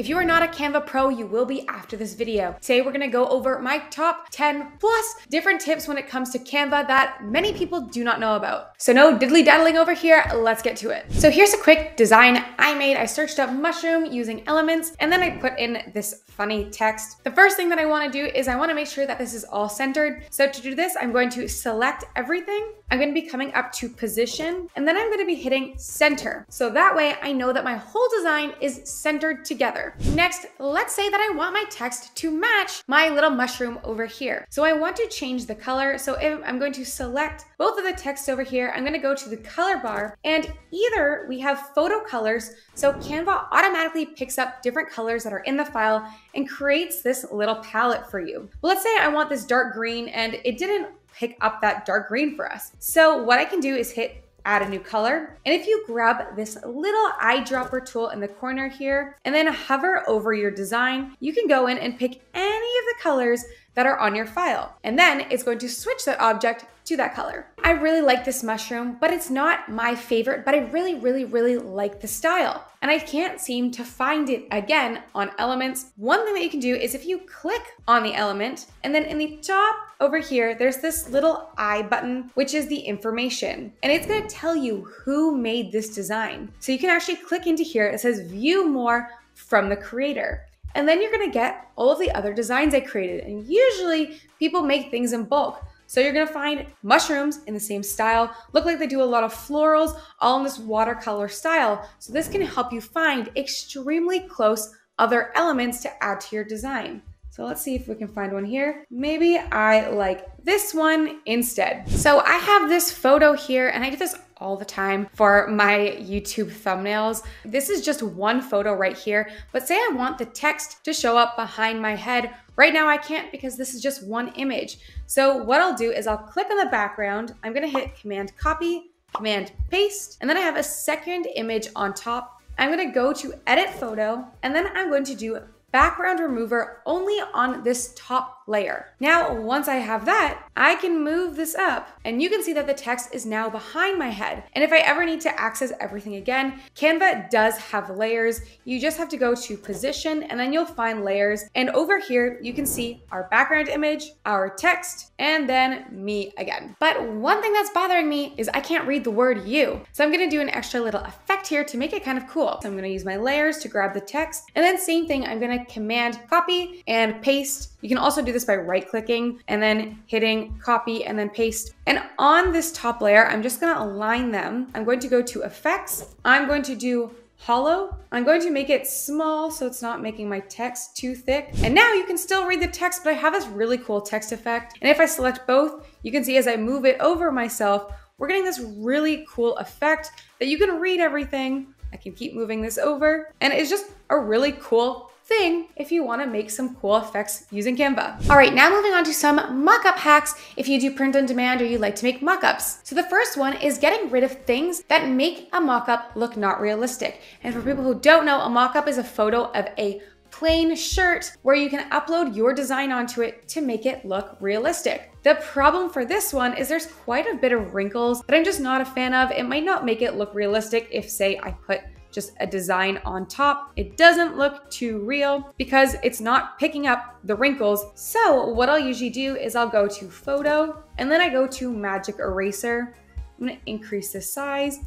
If you are not a Canva pro, you will be after this video. Today we're gonna go over my top 10 plus different tips when it comes to Canva that many people do not know about. So no diddly daddling over here, let's get to it. So here's a quick design I made. I searched up mushroom using elements and then I put in this funny text. The first thing that I wanna do is I wanna make sure that this is all centered. So to do this, I'm going to select everything. I'm gonna be coming up to position and then I'm gonna be hitting center. So that way I know that my whole design is centered together. Next, let's say that I want my text to match my little mushroom over here. So I want to change the color. So I'm going to select both of the texts over here. I'm gonna go to the color bar and either we have photo colors. So Canva automatically picks up different colors that are in the file and creates this little palette for you. But let's say I want this dark green and it didn't pick up that dark green for us. So what I can do is hit add a new color. And if you grab this little eyedropper tool in the corner here and then hover over your design, you can go in and pick any of the colors that are on your file. And then it's going to switch that object to that color. I really like this mushroom, but it's not my favorite, but I really, really, really like the style. And I can't seem to find it again on elements. One thing that you can do is if you click on the element and then in the top over here, there's this little I button, which is the information. And it's gonna tell you who made this design. So you can actually click into here. It says view more from the creator. And then you're gonna get all of the other designs I created. And usually people make things in bulk. So you're gonna find mushrooms in the same style, look like they do a lot of florals, all in this watercolor style. So this can help you find extremely close other elements to add to your design. So let's see if we can find one here. Maybe I like this one instead. So I have this photo here and I do this all the time for my YouTube thumbnails. This is just one photo right here, but say I want the text to show up behind my head. Right now I can't because this is just one image. So what I'll do is I'll click on the background. I'm gonna hit Command Copy, Command Paste, and then I have a second image on top. I'm gonna go to Edit Photo, and then I'm going to do background remover only on this top layer. Now, once I have that, I can move this up and you can see that the text is now behind my head. And if I ever need to access everything again, Canva does have layers. You just have to go to position and then you'll find layers. And over here, you can see our background image, our text, and then me again. But one thing that's bothering me is I can't read the word you. So I'm gonna do an extra little effect here to make it kind of cool. So I'm gonna use my layers to grab the text and then same thing, I'm gonna command copy and paste. You can also do this by right clicking and then hitting copy and then paste. And on this top layer, I'm just gonna align them. I'm going to go to effects. I'm going to do hollow. I'm going to make it small so it's not making my text too thick. And now you can still read the text, but I have this really cool text effect. And if I select both, you can see as I move it over myself, we're getting this really cool effect that you can read everything. I can keep moving this over and it's just a really cool thing if you wanna make some cool effects using Canva. All right, now moving on to some mockup hacks if you do print on demand or you like to make mockups. So the first one is getting rid of things that make a mockup look not realistic. And for people who don't know, a mockup is a photo of a plain shirt where you can upload your design onto it to make it look realistic. The problem for this one is there's quite a bit of wrinkles that I'm just not a fan of. It might not make it look realistic if say I put just a design on top. It doesn't look too real because it's not picking up the wrinkles. So what I'll usually do is I'll go to photo and then I go to magic eraser. I'm gonna increase the size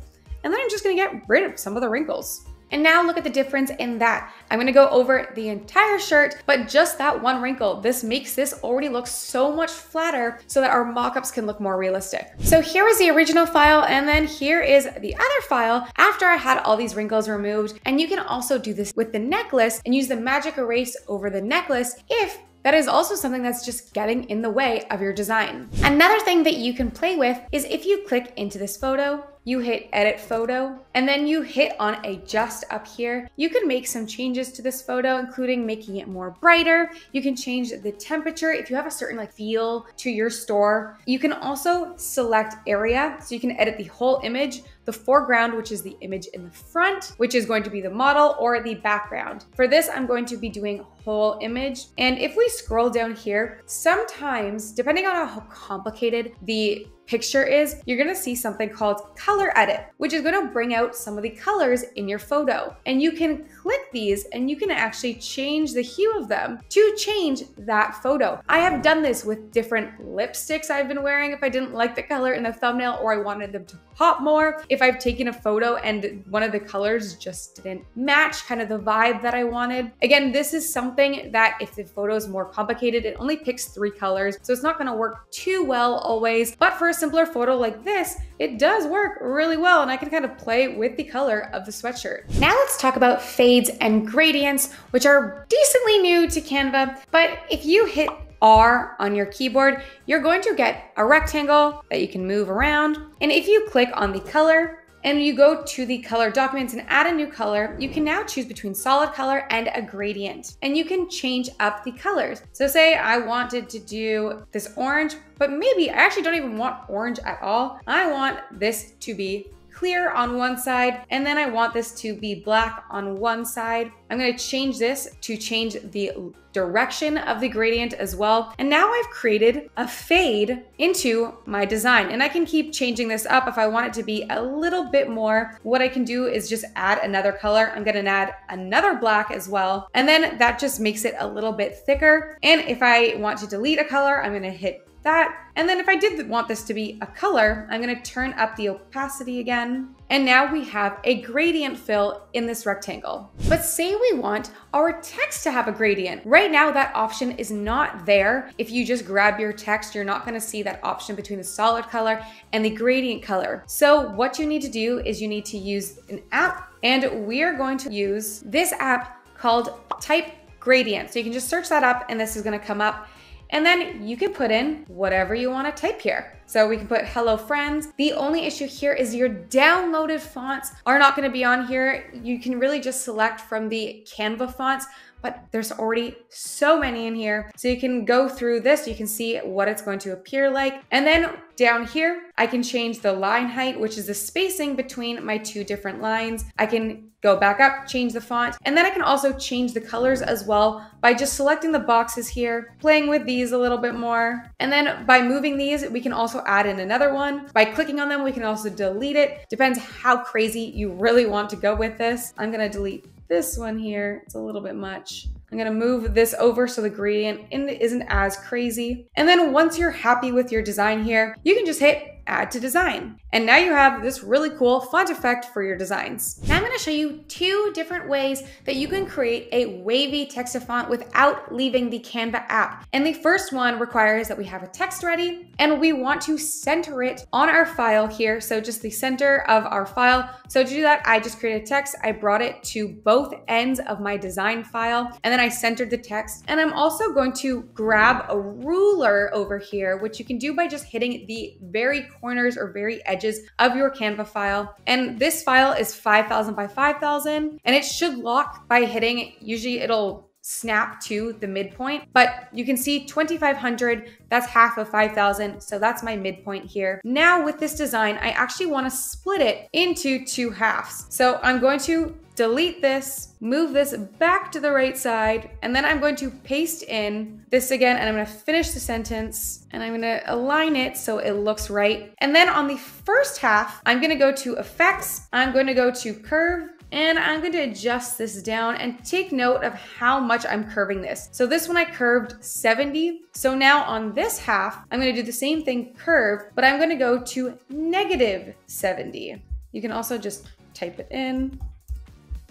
and then I'm just gonna get rid of some of the wrinkles. And now look at the difference in that. I'm gonna go over the entire shirt, but just that one wrinkle. This makes this already look so much flatter so that our mockups can look more realistic. So here is the original file, and then here is the other file after I had all these wrinkles removed. And you can also do this with the necklace and use the magic erase over the necklace if that is also something that's just getting in the way of your design. Another thing that you can play with is if you click into this photo, you hit edit photo, and then you hit on adjust up here. You can make some changes to this photo, including making it more brighter. You can change the temperature if you have a certain like feel to your store. You can also select area, so you can edit the whole image, the foreground, which is the image in the front, which is going to be the model, or the background. For this, I'm going to be doing whole image. And if we scroll down here, sometimes, depending on how complicated the picture is, you're gonna see something called color edit, which is gonna bring out some of the colors in your photo. And you can click these and you can actually change the hue of them to change that photo. I have done this with different lipsticks I've been wearing if I didn't like the color in the thumbnail or I wanted them to pop more. If I've taken a photo and one of the colors just didn't match kind of the vibe that I wanted. Again, this is something that if the photo is more complicated, it only picks three colors. So it's not gonna work too well always. But for a simpler photo like this, it does work really well and I can kind of play with the color of the sweatshirt. Now let's talk about fades and gradients, which are decently new to Canva. But if you hit R on your keyboard, you're going to get a rectangle that you can move around. And if you click on the color, and you go to the color documents and add a new color, you can now choose between solid color and a gradient. And you can change up the colors. So say I wanted to do this orange, but maybe I actually don't even want orange at all. I want this to be clear on one side, and then I want this to be black on one side. I'm gonna change this to change the direction of the gradient as well. And now I've created a fade into my design and I can keep changing this up if I want it to be a little bit more. What I can do is just add another color. I'm gonna add another black as well. And then that just makes it a little bit thicker. And if I want to delete a color, I'm gonna hit that. And then if I did want this to be a color, I'm gonna turn up the opacity again. And now we have a gradient fill in this rectangle. But say we want our text to have a gradient. Right now, that option is not there. If you just grab your text, you're not gonna see that option between the solid color and the gradient color. So what you need to do is you need to use an app and we are going to use this app called Type Gradient. So you can just search that up and this is gonna come up and then you can put in whatever you want to type here. So we can put hello friends. The only issue here is your downloaded fonts are not going to be on here. You can really just select from the Canva fonts, but there's already so many in here. So you can go through this, you can see what it's going to appear like. And then down here, I can change the line height, which is the spacing between my two different lines. I can go back up, change the font, and then I can also change the colors as well by just selecting the boxes here, playing with these a little bit more. And then by moving these, we can also add in another one. By clicking on them, we can also delete it. Depends how crazy you really want to go with this. I'm gonna delete this one here, it's a little bit much. I'm gonna move this over so the gradient isn't as crazy. And then once you're happy with your design here, you can just hit add to design. And now you have this really cool font effect for your designs. Now I'm gonna show you two different ways that you can create a wavy text font without leaving the Canva app. And the first one requires that we have a text ready and we want to center it on our file here. So just the center of our file. So to do that, I just created text. I brought it to both ends of my design file and then I centered the text. And I'm also going to grab a ruler over here, which you can do by just hitting the very corners or very edges of your Canva file. And this file is 5,000 by 5,000 and it should lock by hitting, usually it'll snap to the midpoint, but you can see 2,500, that's half of 5,000. So that's my midpoint here. Now with this design, I actually wanna split it into two halves. So I'm going to delete this, move this back to the right side, and then I'm going to paste in this again, and I'm gonna finish the sentence, and I'm gonna align it so it looks right. And then on the first half, I'm gonna go to Effects, I'm going to go to Curve, and I'm going to adjust this down and take note of how much I'm curving this. So this one I curved 70. So now on this half, I'm going to do the same thing curve, but I'm going to go to negative 70. You can also just type it in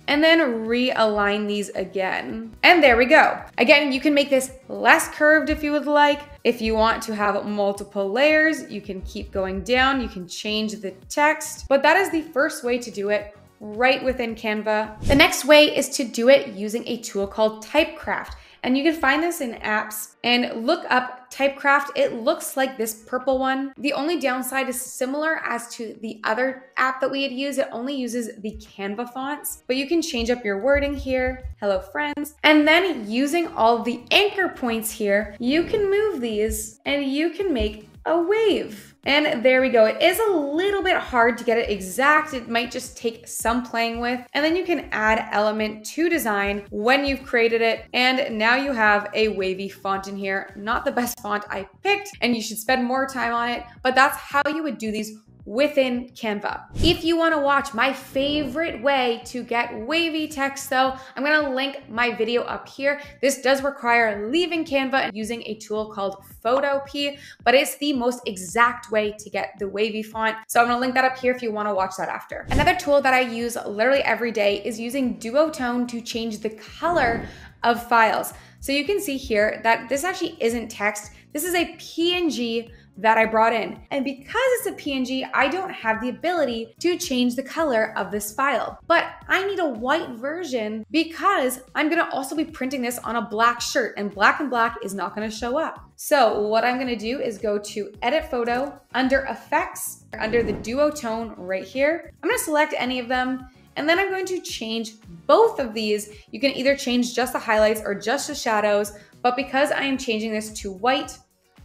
and then realign these again. And there we go. Again, you can make this less curved if you would like. If you want to have multiple layers, you can keep going down, you can change the text, but that is the first way to do it right within Canva. The next way is to do it using a tool called Typecraft. And you can find this in apps and look up Typecraft. It looks like this purple one. The only downside is similar as to the other app that we had used. It only uses the Canva fonts, but you can change up your wording here. Hello friends. And then using all the anchor points here, you can move these and you can make a wave. And there we go. It is a little bit hard to get it exact. It might just take some playing with. And then you can add element to design when you've created it. And now you have a wavy font in here. Not the best font I picked, and you should spend more time on it, but that's how you would do these within Canva. If you wanna watch my favorite way to get wavy text though, I'm gonna link my video up here. This does require leaving Canva and using a tool called Photopea, but it's the most exact way to get the wavy font. So I'm gonna link that up here if you wanna watch that after. Another tool that I use literally every day is using Duotone to change the color of files. So you can see here that this actually isn't text. This is a PNG that I brought in. And because it's a PNG, I don't have the ability to change the color of this file. But I need a white version because I'm gonna also be printing this on a black shirt and black and black is not gonna show up. So what I'm gonna do is go to edit photo under effects, under the duotone right here. I'm gonna select any of them and then I'm going to change both of these. You can either change just the highlights or just the shadows, but because I am changing this to white,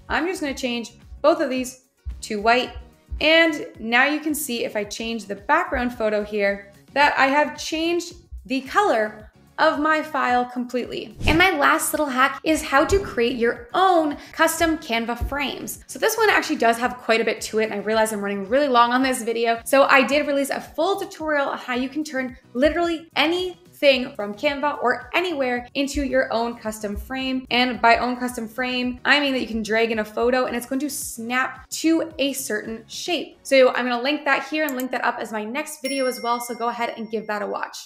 I'm just gonna change both of these to white. And now you can see if I change the background photo here that I have changed the color of my file completely. And my last little hack is how to create your own custom Canva frames. So this one actually does have quite a bit to it and I realize I'm running really long on this video. So I did release a full tutorial on how you can turn literally any thing from Canva or anywhere into your own custom frame. And by own custom frame, I mean that you can drag in a photo and it's going to snap to a certain shape. So I'm gonna link that here and link that up as my next video as well. So go ahead and give that a watch.